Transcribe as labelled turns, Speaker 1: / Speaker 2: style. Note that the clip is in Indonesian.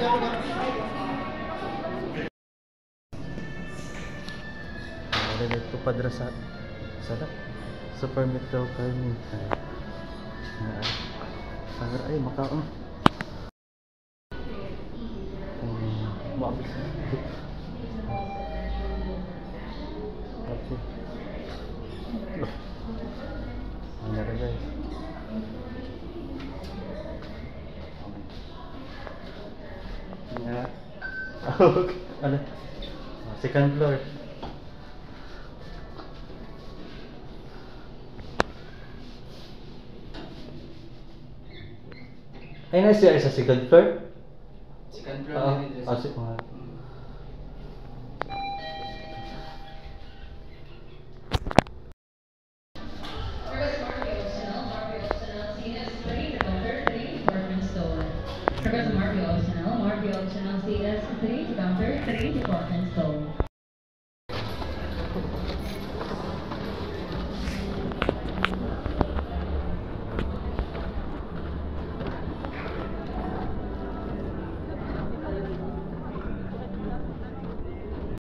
Speaker 1: Ada dito padra sa sada Super Metal Carmine. Nah, sangar ay makaon. Hmm, maabis. Okay. Loh. Ano na guys? Nga. ano? Ah, Second floor. Ay, nasa sa second floor?
Speaker 2: Second floor ito.
Speaker 1: Ah, Roberto
Speaker 3: Marvio, Chanel Marvio, Chanel CS, 3, Bouncer, 3, Department Store.